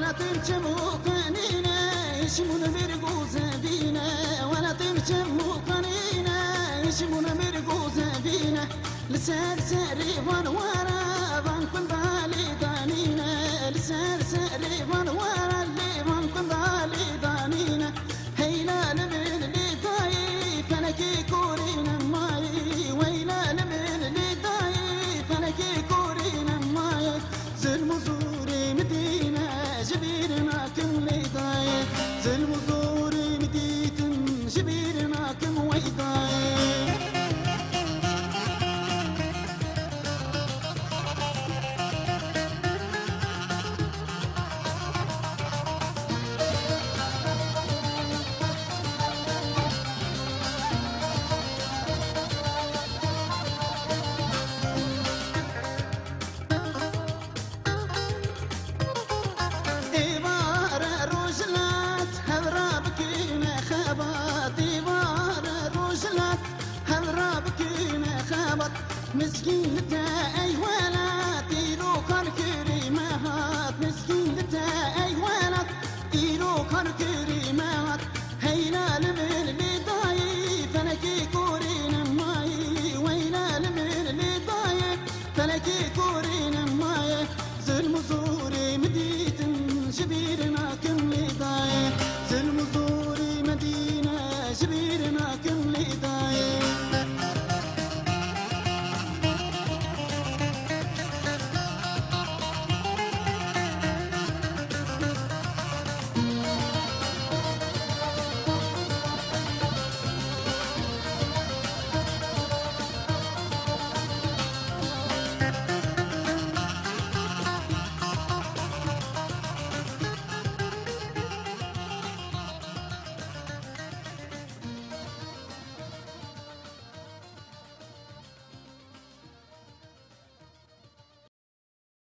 ولا تركب وطنينا يشمون برقوز دينا ولا تركب وطنينا يشمون برقوز دينا لسار ساري ونوارا بانكم بالي دانينا لسار ساري ونوارا اللي بانكم بالي دانينا هيلا لمن اللي طايف أنا كي كورينا ماي. ويلا لمن اللي طايف أنا كي مسكينتا أيوة لا تيرو كان كريمات مسكينتا أيوة لا فلكي كورين ماي وينا لمن لداي فلكي كورين ماي